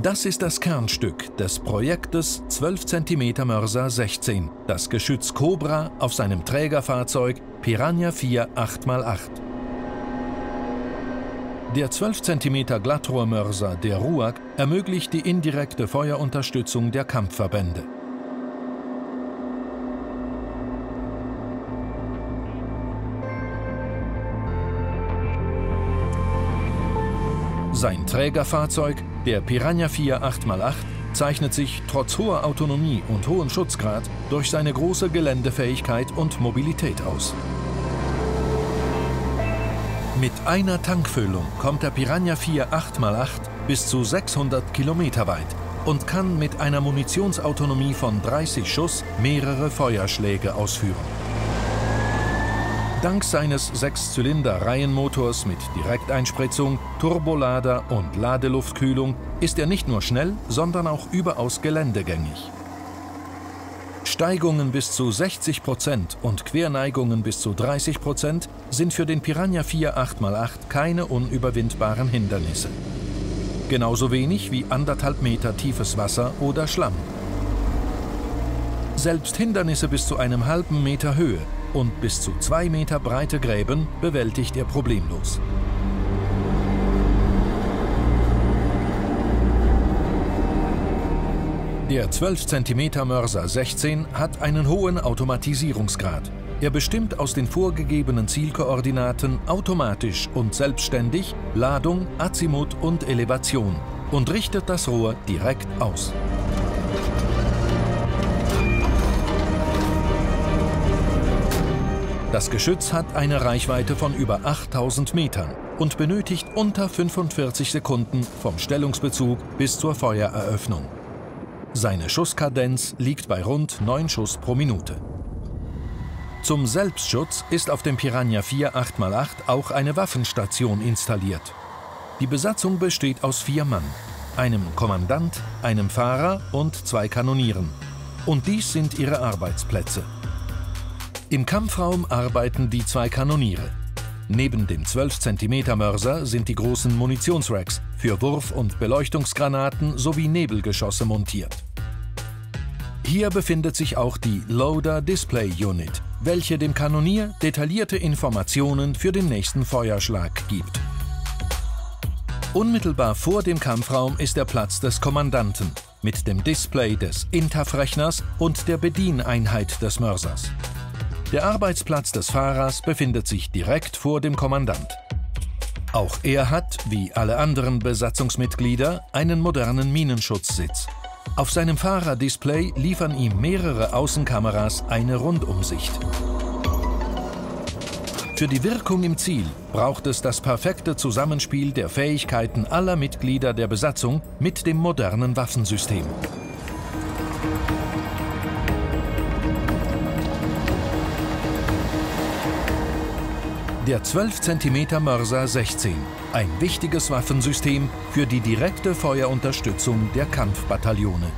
Das ist das Kernstück des Projektes 12 cm Mörser 16, das Geschütz Cobra auf seinem Trägerfahrzeug Piranha 4 8x8. Der 12 cm Glattrohrmörser der RUAG ermöglicht die indirekte Feuerunterstützung der Kampfverbände. Sein Trägerfahrzeug, der Piranha 4 8x8, zeichnet sich trotz hoher Autonomie und hohem Schutzgrad durch seine große Geländefähigkeit und Mobilität aus. Mit einer Tankfüllung kommt der Piranha 4 8x8 bis zu 600 Kilometer weit und kann mit einer Munitionsautonomie von 30 Schuss mehrere Feuerschläge ausführen. Dank seines Sechszylinder-Reihenmotors mit Direkteinspritzung, Turbolader und Ladeluftkühlung ist er nicht nur schnell, sondern auch überaus geländegängig. Steigungen bis zu 60 Prozent und Querneigungen bis zu 30 Prozent sind für den Piranha 4 8x8 keine unüberwindbaren Hindernisse. Genauso wenig wie anderthalb Meter tiefes Wasser oder Schlamm. Selbst Hindernisse bis zu einem halben Meter Höhe und bis zu zwei Meter breite Gräben bewältigt er problemlos. Der 12 cm Mörser 16 hat einen hohen Automatisierungsgrad. Er bestimmt aus den vorgegebenen Zielkoordinaten automatisch und selbstständig Ladung, Azimut und Elevation und richtet das Rohr direkt aus. Das Geschütz hat eine Reichweite von über 8000 Metern und benötigt unter 45 Sekunden vom Stellungsbezug bis zur Feuereröffnung. Seine Schusskadenz liegt bei rund 9 Schuss pro Minute. Zum Selbstschutz ist auf dem Piranha 4 8x8 auch eine Waffenstation installiert. Die Besatzung besteht aus vier Mann, einem Kommandant, einem Fahrer und zwei Kanonieren. Und dies sind ihre Arbeitsplätze. Im Kampfraum arbeiten die zwei Kanoniere. Neben dem 12 cm Mörser sind die großen Munitionsracks für Wurf- und Beleuchtungsgranaten sowie Nebelgeschosse montiert. Hier befindet sich auch die Loader Display Unit, welche dem Kanonier detaillierte Informationen für den nächsten Feuerschlag gibt. Unmittelbar vor dem Kampfraum ist der Platz des Kommandanten mit dem Display des INTAF-Rechners und der Bedieneinheit des Mörsers. Der Arbeitsplatz des Fahrers befindet sich direkt vor dem Kommandant. Auch er hat, wie alle anderen Besatzungsmitglieder, einen modernen Minenschutzsitz. Auf seinem Fahrerdisplay liefern ihm mehrere Außenkameras eine Rundumsicht. Für die Wirkung im Ziel braucht es das perfekte Zusammenspiel der Fähigkeiten aller Mitglieder der Besatzung mit dem modernen Waffensystem. Der 12 cm Mörser 16, ein wichtiges Waffensystem für die direkte Feuerunterstützung der Kampfbataillone.